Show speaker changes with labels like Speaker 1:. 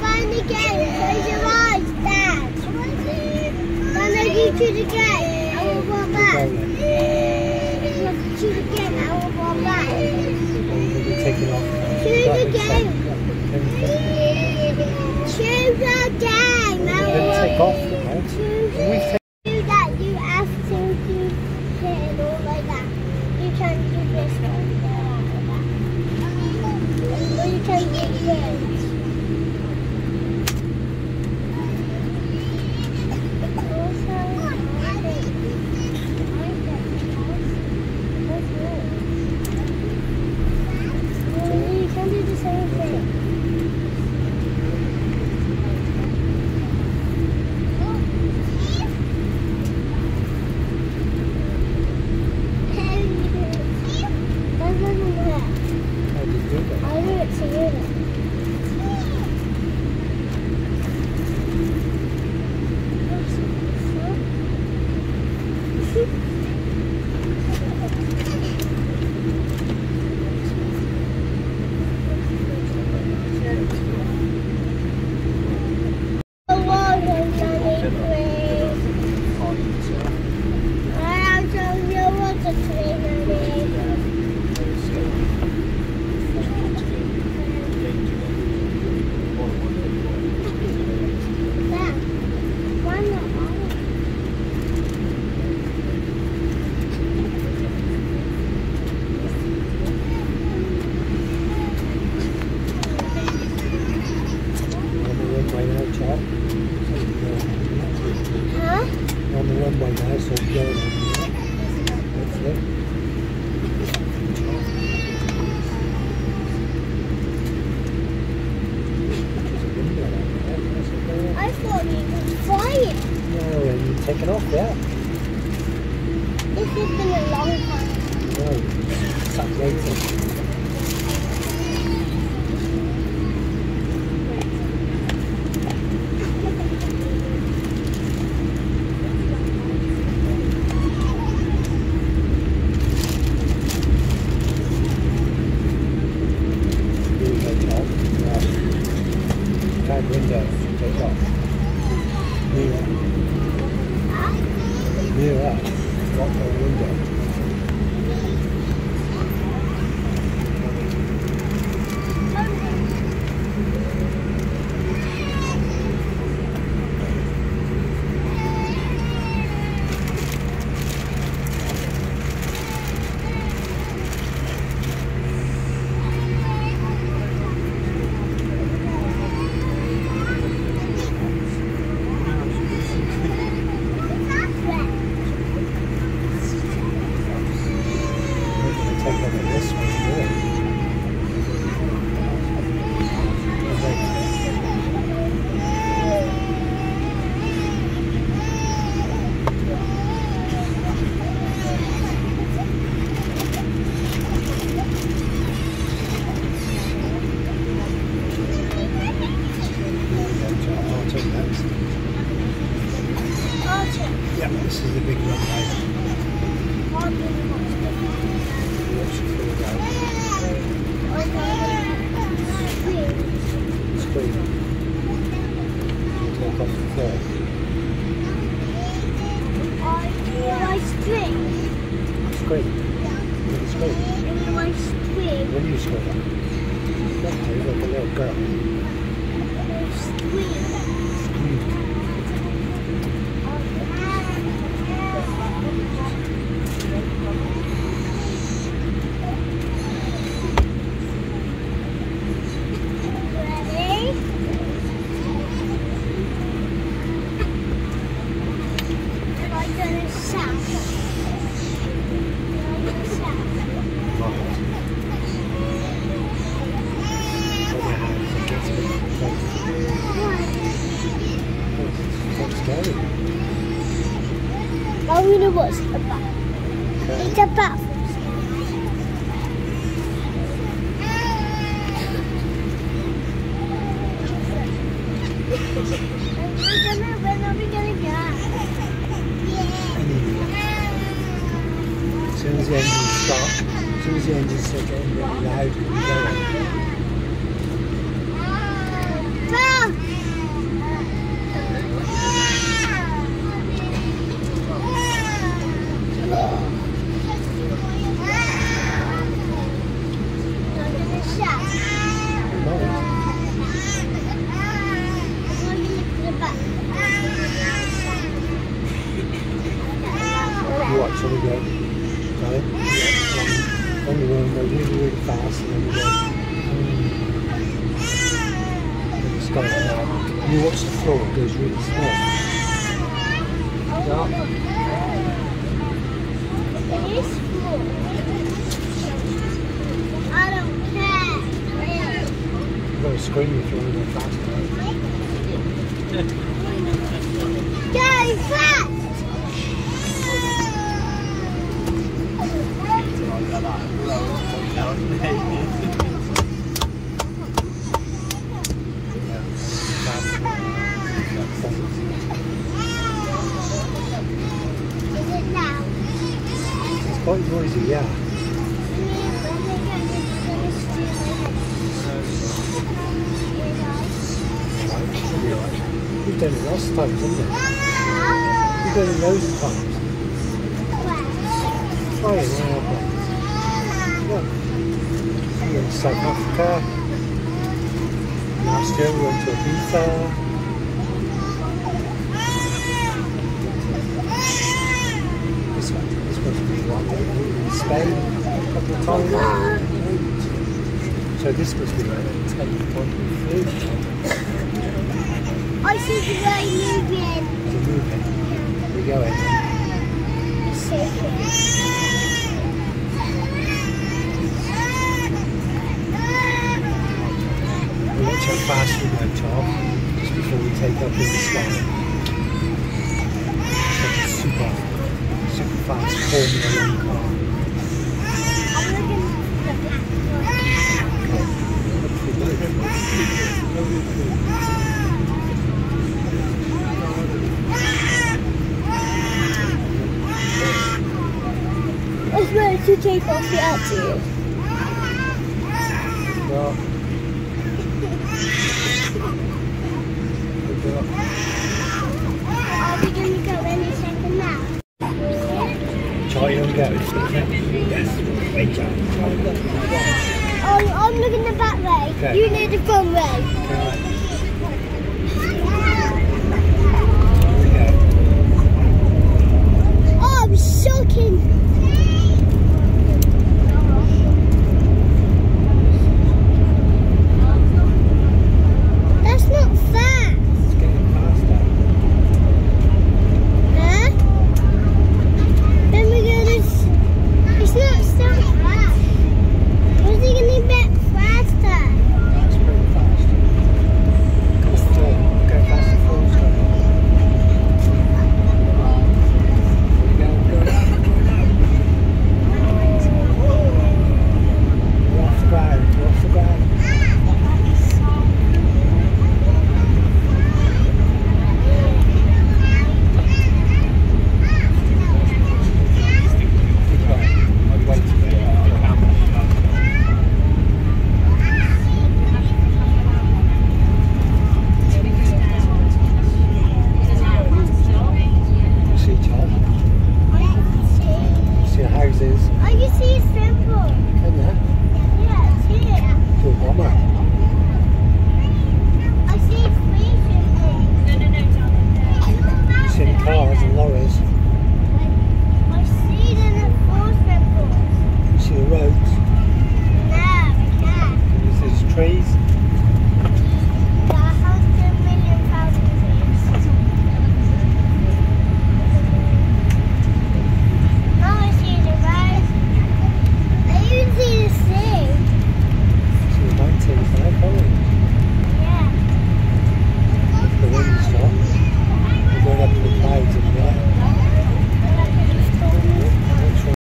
Speaker 1: find the gate, close your eyes, Dad. When I you to the gate, I will walk back.
Speaker 2: Go.
Speaker 1: Look to the gate, I will walk back.
Speaker 2: Be taking off.
Speaker 1: To the gate. To the gate, I will
Speaker 2: take off, right?
Speaker 1: To
Speaker 2: We've taken
Speaker 1: do that, you have to do it all like that. You can do this one. Or you can do this.
Speaker 2: Off, yeah.
Speaker 1: This has been a long time.
Speaker 2: No, it's up waiting. Here we go, Tom. Right. Cloud window, take off. Near up.
Speaker 1: Huh?
Speaker 2: Near up. Lock the window. We're going to take off on this one here. I'll take that.
Speaker 1: Archie,
Speaker 2: Yeah, this is the big runway.
Speaker 1: what do you want to do?
Speaker 2: Watch it all go.
Speaker 1: Okay.
Speaker 2: Screen. Off the floor.
Speaker 1: I string.
Speaker 2: At the screen.
Speaker 1: My string.
Speaker 2: When you you've got the little girl.
Speaker 1: String. What's the back.
Speaker 2: Okay.
Speaker 1: It's a bat. When are we gonna go?
Speaker 2: As soon as the engine stops, as soon as the engine starts getting really loud, we go.
Speaker 1: fast. I'm gonna shout.
Speaker 2: No.
Speaker 1: I'm gonna look at the back.
Speaker 2: You watch how we go. Got it? Yeah. On the run, go really, really fast and then we go. mm. It's going now. You watch the floor, it goes really slow. Yeah.
Speaker 1: It is full. I don't care.
Speaker 2: You've got to scream if you want to go faster.
Speaker 1: Go fast!
Speaker 2: Noisy, yeah. You've done it lots of times, haven't you? You've done it loads of times. Flying airplanes. Yeah. We went to South Africa. Last year we went to Ibiza. This one, this one's been one day in Spain a couple of times. So this must be 10.3.
Speaker 1: I see the guy moving.
Speaker 2: It's a movie. We're going. We'll watch how fast we go, Tom, just before we take up in the sky. Super, super fast Formula One car.
Speaker 1: I'm looking at the black one. It's ready to take off the attitude.
Speaker 2: Well,
Speaker 1: Are we going to go any second now?
Speaker 2: Charlie on go. Yes, great job.
Speaker 1: Oh, I'm looking the back way.
Speaker 2: Okay.
Speaker 1: You need the front way.
Speaker 2: Okay, right.